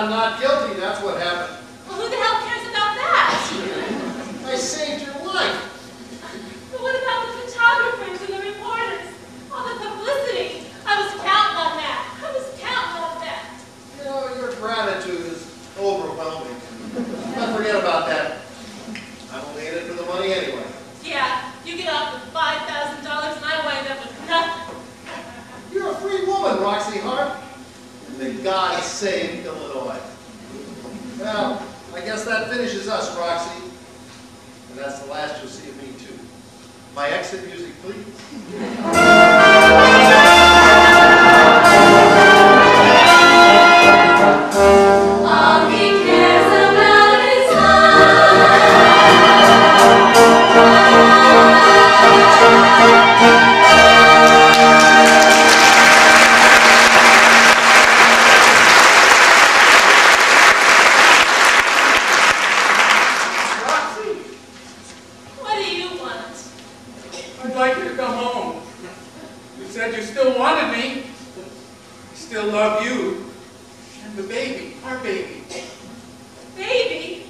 Were not guilty, that's what happened. Well, who the hell cares about that? I saved your life. But what about the photographers and the reporters? All the publicity. I was counting on that. I was counting on that. You know, your gratitude is overwhelming. But forget about that. I'm only in it for the money anyway. Yeah, you get off with five thousand dollars and I wind up with nothing. You're a free woman, Roxie Hart. And may God save Illinois. Well, I guess that finishes us, Roxie. And that's the last you'll see of me, too. My exit music, please. come home. You said you still wanted me. I still love you. And the baby, our baby. Baby?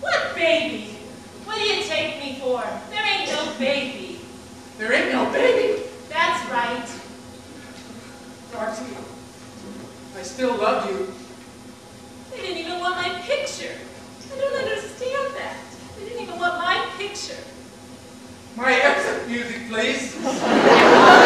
What baby? What do you take me for? There ain't no baby. There ain't no baby. That's right. Roxie, I still love you. They didn't even want my picture. I don't understand that. They didn't even want my picture. My music, please?